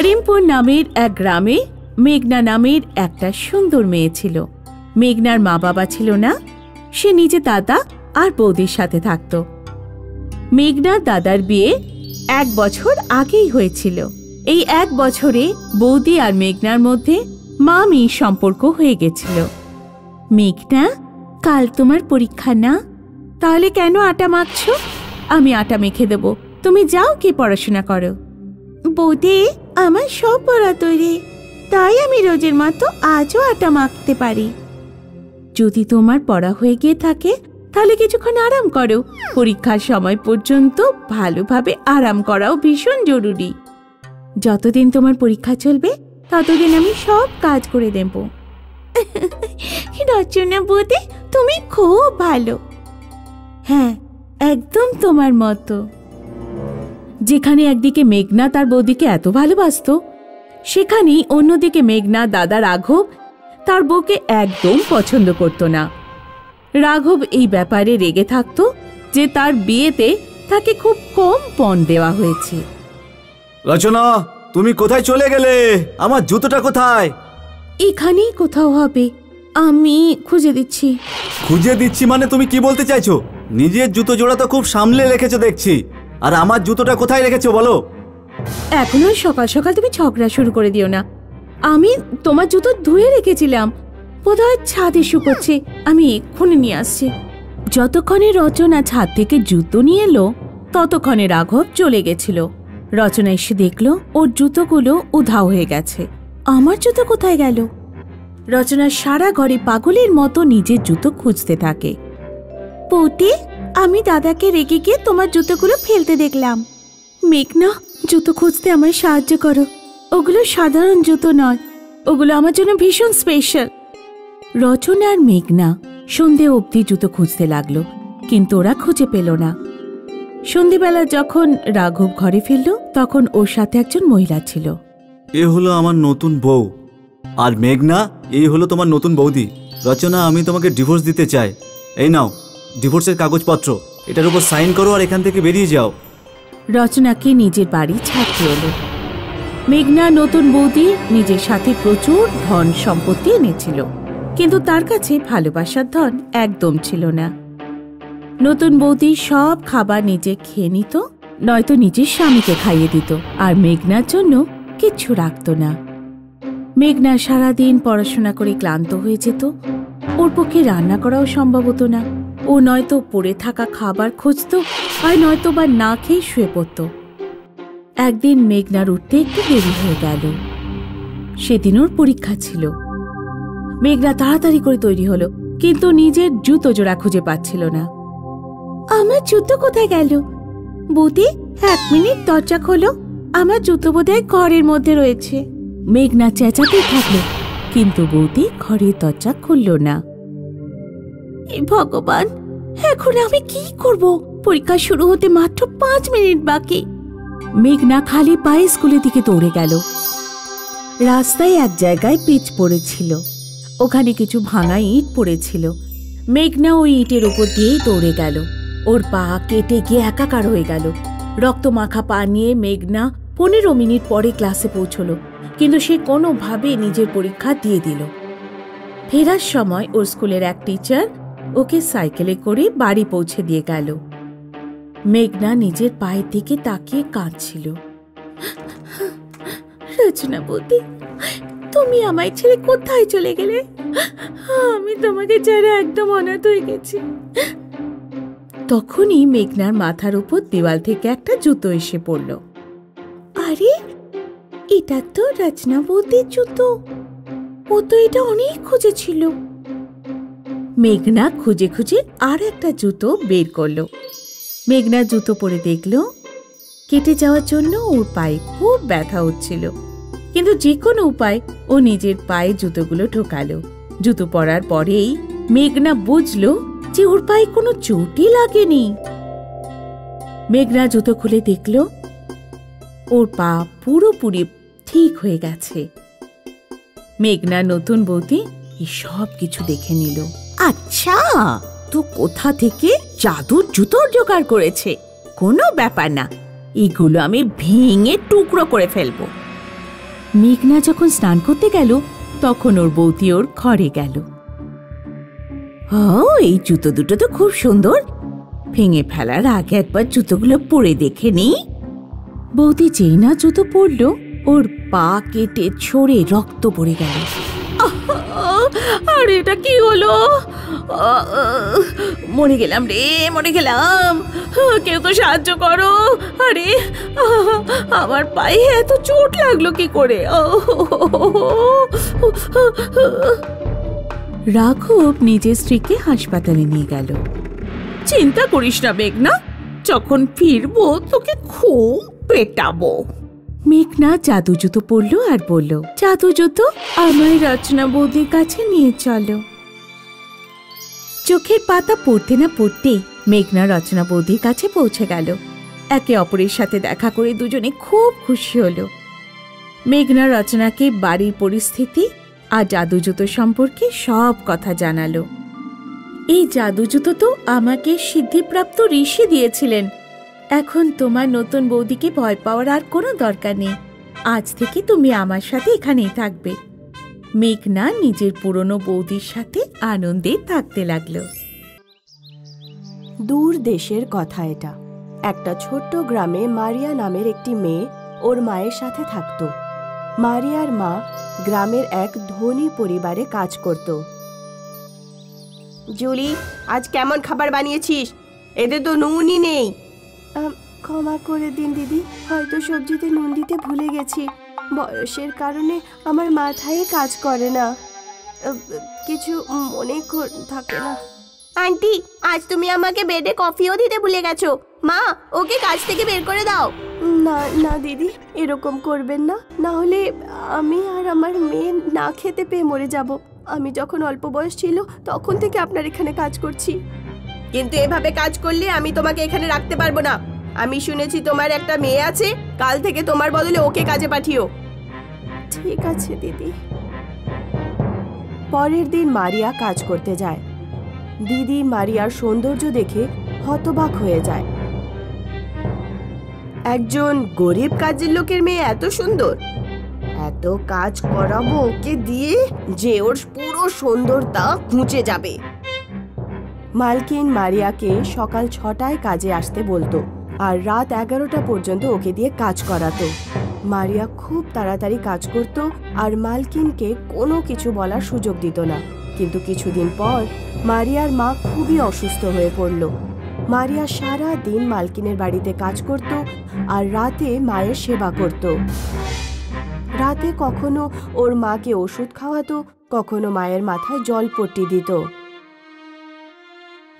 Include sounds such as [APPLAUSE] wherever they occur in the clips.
করিমপুর নামের এক গ্রামে মেঘনা নামের একটা সুন্দর মেয়ে ছিল। মেঘনার মা বাবা ছিল না, সে নিজে দাদা আর বৌদির সাথে থাকত। মেঘনার দাদার বিয়ে এক বছর আগেই হয়েছিল। এই এক বছরে বৌদি আর মেঘনার মধ্যে মা মেয়ের সম্পর্ক হয়ে গেছিল। মেঘনা, কাল তোমার পরীক্ষা না? তাহলে কেন আটা মাখছ? আমি আটা মেখে দেব। তুমি যাও কি পড়াশোনা করো? বৌদি আমার সব পড়া তৈরি। তাই আমি রোজের মতো আজও আটা মাখতে পারি। যদি তোমার পড়া হয়ে গিয়ে থাকে, তাহলে কিছুক্ষণ আরাম করো। পরীক্ষার সময় পর্যন্ত ভালোভাবে আরাম করাও ভীষণ জরুরি। যতদিন তোমার পরীক্ষা চলবে, ততদিন আমি সব কাজ করে দেব। রচনা বোধে তুমি খুব ভালো। হ্যাঁ একদম তোমার মতো। যেখানে একদিকে মেঘনা তার বৌদিকে এত ভালোবাসত সেখানেই অন্যদিকে মেঘনা দাদা রাঘব তার বউকে একদম পছন্দ করত না। রাঘব এই ব্যাপারে রেগে থাকত যে তার বিয়েতে তাকে খুব কম পণ দেওয়া হয়েছে। রচনা তুমি কোথায় চলে গেলে? আমার জুতোটা কোথায়? এখানেই কোথাও হবে আমি খুঁজে দিচ্ছি। খুঁজে দিচ্ছি মানে তুমি কি বলতে চাইছো? নিজের জুতো জোড়া তো খুব সামলে রেখেছো দেখছি। আর আমার জুতোটা কোথায় রেখেছো বলো? এখনও সকাল সকাল তুমি ঝগড়া শুরু করে দিও না। আমি তোমার জুতো ধুয়ে রেখেছিলাম। বোধহয় ছাদে শুকোচ্ছে আমি এক্ষুনি নিয়ে আসছি। যতক্ষণে রচনা ছাদ থেকে জুতো নিয়ে এলো, ততক্ষণে রাঘব চলে গেছিল। রচনা এসে দেখল, ওর জুতোগুলো উধাও হয়ে গেছে। আমার জুতো কোথায় গেল? রচনা সারা ঘরে পাগলের মতো নিজের জুতো খুঁজতে থাকে। পৌতি আমি দাদাকে রেগে গিয়ে তোমার জুতোগুলো ফেলতে দেখলাম। মেঘনা, জুতো খুঁজতে আমায় সাহায্য করো। ওগুলো সাধারণ জুতো নয়, ওগুলো আমার জন্য ভীষণ স্পেশাল রচনা আর মেঘনা সন্ধে অবধি জুতো খুঁজতে লাগল, কিন্তু ওরা খুঁজে পেল না। সন্ধেবেলা যখন রাঘব ঘরে ফিরল, তখন ওর সাথে একজন মহিলা ছিল। এ হলো আমার নতুন বউ। আর মেঘনা এই হলো তোমার নতুন বৌদি। রচনা, আমি তোমাকে ডিভোর্স দিতে চাই। এই নাও। ডিভোর্সের কাগজপত্র। এটার উপর সাইন করো আর এখান থেকে বেরিয়ে যাও। রচনাকে নিজের বাড়ি ছাড়তে এলো। মেঘনা নতুন বৌদি নিজের সাথে প্রচুর ধন সম্পত্তি এনেছিল। কিন্তু তার কাছে ভালোবাসার ধন একদম ছিল না। নতুন বৌদি সব খাবার নিজে খেয়ে নিত, নয়তো নিজের স্বামীকে খাইয়ে দিত, আর মেঘনার জন্য কিচ্ছু রাখত না। মেঘনা সারাদিন পড়াশোনা করে ক্লান্ত হয়ে যেত। ওর পক্ষে রান্না করাও সম্ভব হতো না। ও নয়তো পড়ে থাকা খাবার খুঁজত, আর নয়তো বা না খেয়ে শুয়ে পড়ত। একদিন মেঘনার উঠতে একটু দেরি হয়ে গেল। সেদিন ওর পরীক্ষা ছিল। মেঘনা তাড়াতাড়ি করে তৈরি হলো, কিন্তু নিজের জুতো জোড়া খুঁজে পাচ্ছিল না। আমার জুতো কোথায় গেল? বৌদি, এক মিনিট দরজা খোলো। আমার জুতো বোধহয় ঘরের মধ্যে রয়েছে। মেঘনা চেঁচাতেই থাকল, কিন্তু বৌদি ঘরের দরজা খুলল না। ভগবান, এখন আমি কি করব? পরীক্ষা শুরু হতে মাত্র পাঁচ মিনিট বাকি। মেঘনা খালি পায়ে স্কুলের দিকে দৌড়ে গেল। রাস্তায় এক জায়গায় পিচ পড়েছিল। ওখানে কিছু ভাঙা ইট পড়েছিল। মেঘনা ওই ইটের উপর দিয়েই দৌড়ে গেল। ওর পা কেটে গিয়ে একাকার হয়ে গেল। রক্ত মাখা পা নিয়ে মেঘনা পনেরো মিনিট পরে ক্লাসে পৌঁছলো, কিন্তু সে কোনোভাবে নিজের পরীক্ষা দিয়ে দিল। ফেরার সময় ওর স্কুলের এক টিচার ওকে সাইকেলে করে বাড়ি পৌঁছে দিয়ে গেল। মেঘনা নিজের পায়ের দিকে তাকিয়ে কাঁদছিল। রচনা বৌদি, তুমি আমায় ছেড়ে কোথায় চলে গেলে? আমি তোমাকে ছাড়া একদম অনাথ হয়ে গেছি। তখনই মেঘনার মাথার উপর দেওয়াল থেকে একটা জুতো এসে পড়ল। আরে, এটা তো রচনা বৌদির জুতো। ও তো এটা অনেক খুঁজেছিল। মেঘনা খুঁজে খুঁজে আর একটা জুতো বের করল। মেঘনা জুতো পরে দেখল, কেটে যাওয়ার জন্য ওর পায়ে খুব ব্যথা হচ্ছিল। কিন্তু যে কোনো উপায় ও নিজের পায়ে জুতোগুলো ঢোকালো। জুতো পরার পরেই মেঘনা বুঝলো যে ওর পায়ে কোনো চোটই লাগেনি। মেঘনা জুতো খুলে দেখল, ওর পা পুরোপুরি ঠিক হয়ে গেছে। মেঘনা নতুন বৌদি সব কিছু দেখে নিল। আচ্ছা তো কোথা থেকে জাদুর জুতোর জোগাড় করেছে? কোনো ব্যাপার না, এগুলো আমি ভেঙে টুকরো করে ফেলব। মেঘনা যখন স্নান করতে গেল, তখন ওর বৌদি ওর ঘরে গেল। ও, এই জুতো দুটো তো খুব সুন্দর। ভেঙে ফেলার আগে একবার জুতোগুলো পরে দেখে নিই। বৌদি যেই না জুতো পরল, ওর পা কেটে ছড়ে রক্ত পড়ে গেল। আর এটা কি হলো? মরে গেলাম রে, মরে গেলাম। কেউ তো সাহায্য করো। আরে, আমার পায়ে এত চোট লাগল কি করে? রাঘব নিজের স্ত্রীকে হাসপাতালে নিয়ে গেল। চিন্তা করিস না, মেঘনা। যখন ফিরবো, তোকে খুব পেটাবো। মেঘনা জাদু জুতো পরলো আর বলল, জাদু জুতো আমায় রচনা বৌদির কাছে নিয়ে চলো। চোখের পাতা পড়তে না পড়তেই মেঘনা রচনা বৌদির কাছে পৌঁছে গেল। একে অপরের সাথে দেখা করে দুজনে খুব খুশি হলো। মেঘনা রচনাকে বাড়ির পরিস্থিতি আর জাদু জুতো সম্পর্কে সব কথা জানালো। এই জাদু জুতো তো আমাকে সিদ্ধিপ্রাপ্ত ঋষি দিয়েছিলেন। এখন তোমার নতুন বৌদিকে ভয় পাওয়ার আর কোনো দরকার নেই। আজ থেকে তুমি আমার সাথে এখানেই থাকবে। মেঘনা নিজের পুরনো বৌদির সাথে আনন্দে থাকতে লাগল। দূর দেশের কথা এটা। একটা ছোট্ট গ্রামে মারিয়া নামের একটি মেয়ে ওর মায়ের সাথে থাকত। মারিয়ার মা গ্রামের এক ধনী পরিবারে কাজ করত। জুলি, আজ কেমন খাবার বানিয়েছিস? এতে তো নুনই নেই। ক্ষমা করে দিন দিদি। হয়তো সবজিতে নুন দিতে ভুলে গেছি। বয়সের কারণে আমার মাথায় কাজ করে না। কিছু মনে থাকে না। আন্টি আজ তুমি আমাকে বেডে কফিও দিতে ভুলে গেছো। মা ওকে কাজ থেকে বের করে দাও। না না দিদি এরকম করবেন না। না হলে আমি আর আমার মেয়ে না খেতে পেয়ে মরে যাব। আমি যখন অল্প বয়স ছিল তখন থেকে আপনার এখানে কাজ করছি। কিন্তু এভাবে কাজ করলে আমি তোমাকে এখানে রাখতে পারব না। আমি শুনেছি তোমার একটা মেয়ে আছে, কাল থেকে তোমার বদলে ওকে কাজে পাঠিও। ঠিক আছে, দিদি। পরের দিন মারিয়া কাজ করতে যায়। দিদি মারিয়ার সৌন্দর্য দেখে হতবাক হয়ে যায়। একজন গরিব কাজের লোকের মেয়ে এত সুন্দর। এত কাজ করাবো ওকে দিয়ে যে ওর পুরো সুন্দরতা ঘুঁচে যাবে। মালকিন মারিয়াকে সকাল ছটায় কাজে আসতে বলতো আর রাত এগারোটা পর্যন্ত ওকে দিয়ে কাজ করাতো। মারিয়া খুব তাড়াতাড়ি কাজ করত আর মালকিনকে কোনো কিছু বলার সুযোগ দিত না। কিন্তু কিছুদিন পর মারিয়ার মা খুবই অসুস্থ হয়ে পড়ল। মারিয়া সারা দিন মালকিনের বাড়িতে কাজ করত আর রাতে মায়ের সেবা করত। রাতে কখনো ওর মাকে ওষুধ খাওয়াতো, কখনো মায়ের মাথায় জলপট্টি দিত।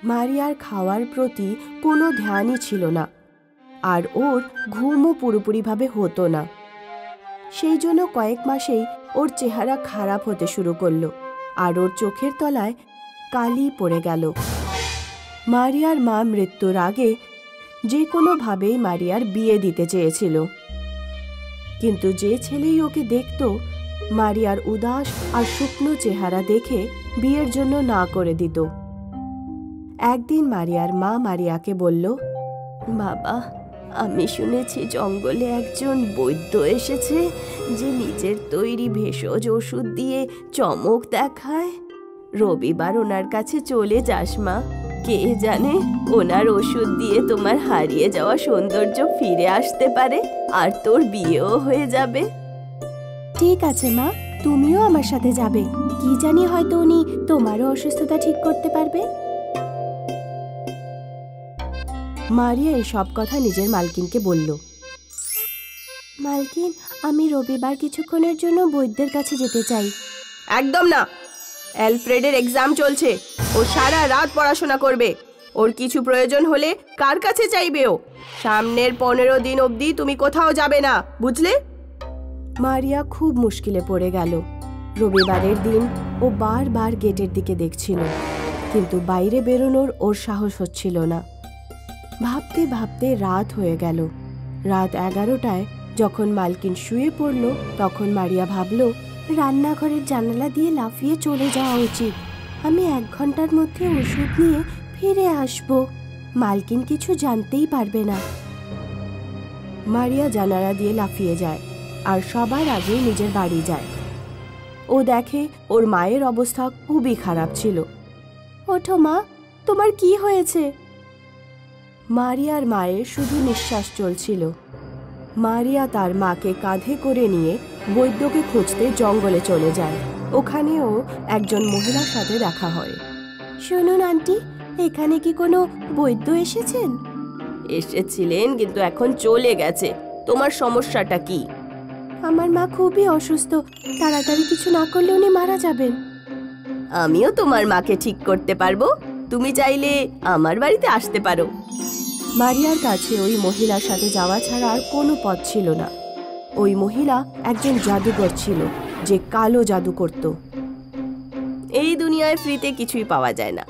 মারিয়ার খাওয়ার প্রতি কোনো ধ্যানই ছিল না, আর ওর ঘুমও পুরোপুরিভাবে হতো না। সেই জন্য কয়েক মাসেই ওর চেহারা খারাপ হতে শুরু করল, আর ওর চোখের তলায় কালি পড়ে গেল। মারিয়ার মা মৃত্যুর আগে যে কোনোভাবেই মারিয়ার বিয়ে দিতে চেয়েছিল। কিন্তু যে ছেলেই ওকে দেখত, মারিয়ার উদাস আর শুকনো চেহারা দেখে বিয়ের জন্য না করে দিত। একদিন মারিয়ার মা মারিয়াকে বলল, বাবা, আমি শুনেছি জঙ্গলে একজন বৈদ্য এসেছে যে নিজের তৈরি ভেষজ ওষুধ দিয়ে চমক দেখায়। রবিবার ওনার কাছে চলে যাস মা। কে জানে ওনার ওষুধ দিয়ে তোমার হারিয়ে যাওয়া সৌন্দর্য ফিরে আসতে পারে আর তোর বিয়েও হয়ে যাবে। ঠিক আছে মা, তুমিও আমার সাথে যাবে। কি জানি হয়তো উনি তোমারও অসুস্থতা ঠিক করতে পারবে। মারিয়া এই সব কথা নিজের মালকিনকে বলল। মালকিন আমি রবিবার কিছুক্ষণের জন্য বৈদ্যের কাছে যেতে চাই। একদম না। অ্যালফ্রেডের এক্সাম চলছে। ও সারা রাত পড়াশোনা করবে। ওর কিছু প্রয়োজন হলে কার কাছে চাইবে ও? সামনের পনেরো দিন অবধি তুমি কোথাও যাবে না বুঝলে? মারিয়া খুব মুশকিলে পড়ে গেল। রবিবারের দিন ও বারবার গেটের দিকে দেখছিল। কিন্তু বাইরে বেরোনোর ওর সাহস হচ্ছিল না। ভাবতে ভাবতে রাত হয়ে গেল। রাত এগারোটায় যখন মালকিন শুয়ে পড়ল, তখন মারিয়া ভাবল, রান্নাঘরের জানালা দিয়ে লাফিয়ে চলে যাওয়া উচিত। আমি এক ঘণ্টার মধ্যে ওষুধ নিয়ে ফিরে আসব। মালকিন কিছু জানতেই পারবে না। মারিয়া জানালা দিয়ে লাফিয়ে যায় আর সবার আগে নিজের বাড়ি যায়। ও দেখে ওর মায়ের অবস্থা খুবই খারাপ ছিল। ওঠো মা, তোমার কি হয়েছে? মারিয়ার মায়ের শুধু নিঃশ্বাস চলছিল। মারিয়া তার মাকে কাঁধে করে নিয়ে বৈদ্যকে খুঁজতে জঙ্গলে চলে যায়। ওখানেও একজন মহিলার সাথে দেখা হয়। শুনুন আন্টি এখানে কি কোনো বৈদ্য এসেছেন? এসেছিলেন কিন্তু এখন চলে গেছে। তোমার সমস্যাটা কি? আমার মা খুবই অসুস্থ। তাড়াতাড়ি কিছু না করলে উনি মারা যাবেন। আমিও তোমার মাকে ঠিক করতে পারব। তুমি চাইলে আমার বাড়িতে আসতে পারো। মারিয়ার কাছে ওই মহিলার সাথে যাওয়া ছাড়া আর কোনো পথ ছিল না। ওই মহিলা একজন জাদুকর ছিল, যে কালো জাদু করত। এই দুনিয়ায় ফ্রিতে কিছুই পাওয়া যায় না।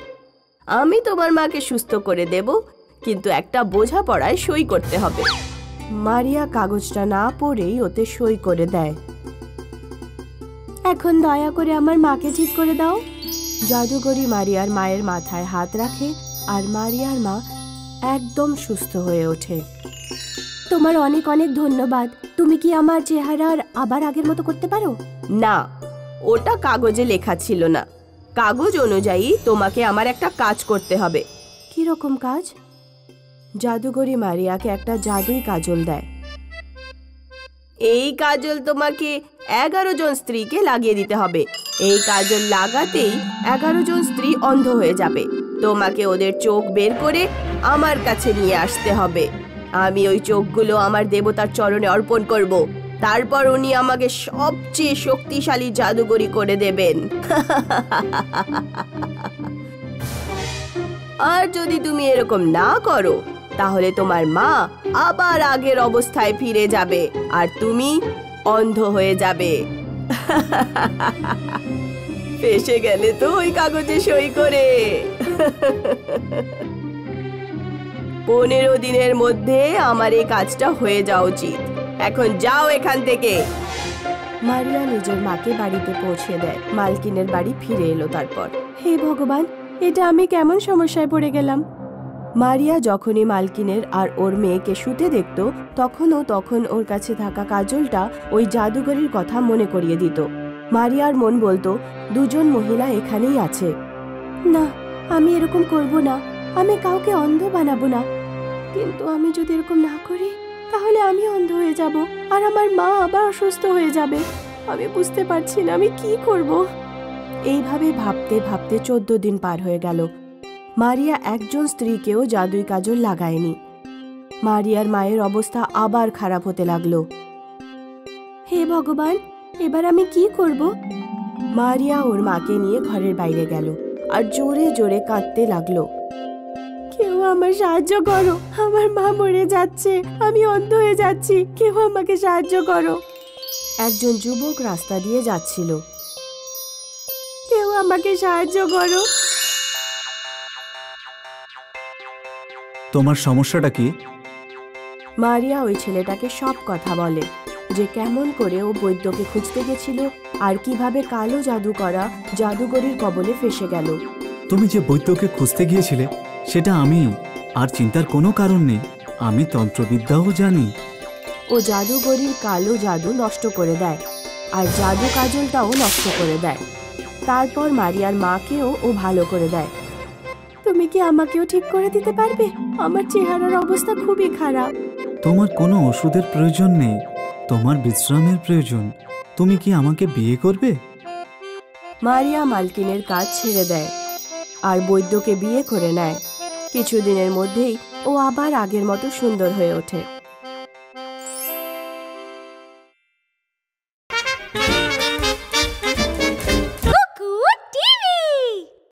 আমি তোমার মাকে সুস্থ করে দেব, কিন্তু একটা বোঝাপড়ায় সই করতে হবে। মারিয়া কাগজটা না পড়েই ওতে সই করে দেয়। এখন দয়া করে আমার মাকে ঠিক করে দাও। জাদুকরি মারিয়ার মায়ের মাথায় হাত রাখে আর মারিয়ার মা একদম সুস্থ হয়ে ওঠে। তোমার অনেক অনেক ধন্যবাদ। তুমি কি আমার চেহারার আবার আগের মতো করতে পারো? না ওটা কাগজে লেখা ছিল না। কাগজ অনুযায়ী তোমাকে আমার একটা কাজ করতে হবে। কি রকম কাজ? জাদুকরি মারিয়াকে একটা জাদুই কাজল দেয়। এই কাজল তোমাকে এগারো জন স্ত্রীকে লাগিয়ে দিতে হবে। এই কাজল লাগাতেই এগারো জন স্ত্রী অন্ধ হয়ে যাবে। তোমাকে ওদের চোখ বের করে আমার কাছে নিয়ে আসতে হবে। আমি ওই চোখগুলো আমার দেবতার চরণে অর্পণ করব। তারপর উনি আমাকে সবচেয়ে শক্তিশালী জাদুগরি করে দেবেন। আর যদি তুমি এরকম না করো, তাহলে তোমার মা আবার আগের অবস্থায় ফিরে যাবে আর তুমি অন্ধ হয়ে যাবে। [LAUGHS] ফেসে গেলে তো ওই কাগজে সই করে। পনেরো দিনের মধ্যে আমার এই কাজটা হয়ে যাওয়া উচিত। এখন যাও এখান থেকে। মারিয়া নিজের মাকে বাড়িতে পৌঁছে দেয়। মালকিনের বাড়ি ফিরে এলো তারপর। হে ভগবান, এটা আমি কেমন সমস্যায় পড়ে গেলাম? মারিয়া যখনই মালকিনের আর ওর মেয়েকে শুতে দেখত, তখনও তখন ওর কাছে থাকা কাজলটা ওই জাদুঘরের কথা মনে করিয়ে দিত। মারিয়ার মন বলতো, দুজন মহিলা এখানেই আছে। না আমি এরকম করব না। আমি কাউকে অন্ধ বানাবো না। কিন্তু আমি যদি এরকম না করি, তাহলে আমি অন্ধ হয়ে যাব আর আমার মা আবার অসুস্থ হয়ে যাবে। আমি বুঝতে পারছি না আমি কি করব। এইভাবে ভাবতে ভাবতে চোদ্দ দিন পার হয়ে গেল। মারিয়া একজন স্ত্রীকেও জাদুই কাজল লাগায়নি। মারিয়ার মায়ের অবস্থা আবার খারাপ হতে লাগল। হে ভগবান, এবার আমি কি করব? মারিয়া ওর মাকে নিয়ে ঘরের বাইরে গেল। আর জোরে জোরে কাঁদতে লাগল। কেউ আমার সাহায্য করো আমার মা মরে যাচ্ছে আমি অন্ধ হয়ে যাচ্ছি কেউ আমাকে সাহায্য করো। একজন যুবক রাস্তা দিয়ে যাচ্ছিল। কেউ আমাকে সাহায্য করো। তোমার সমস্যাটা কি? মারিয়া ওই ছেলেটাকে সব কথা বলে। যে কেমন করে ও বৈদ্যকে খুঁজতে গেছিল আর কীভাবে কালো জাদু করা জাদুগরির কবলে ফেসে গেল। তুমি যে বৈদ্যকে খুঁজতে গিয়েছিলে সেটা আমি আর চিন্তার কোনো কারণ নেই। আমি তন্ত্রবিদ্যাও জানি। ও জাদুগরির কালো জাদু নষ্ট করে দেয় আর জাদু কাজলটাও নষ্ট করে দেয়। তারপর মারিয়ার মাকেও ও ভালো করে দেয়। তুমি কি আমাকেও ঠিক করে দিতে পারবে? আমার চেহারার অবস্থা খুবই খারাপ। তোমার কোনো ওষুধের প্রয়োজন নেই। তোমার বিশ্রামের প্রয়োজন। তুমি কি আমাকে বিয়ে করবে? মারিয়া মালকিনের কাজ ছেড়ে দেয় আর বৈদ্যকে বিয়ে করে নেয়। কিছুদিনের মধ্যেই ও আবার আগের মতো সুন্দর হয়ে ওঠে।